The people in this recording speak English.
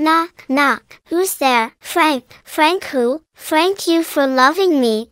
Knock, knock, who's there? Frank, Frank who? Frank you for loving me,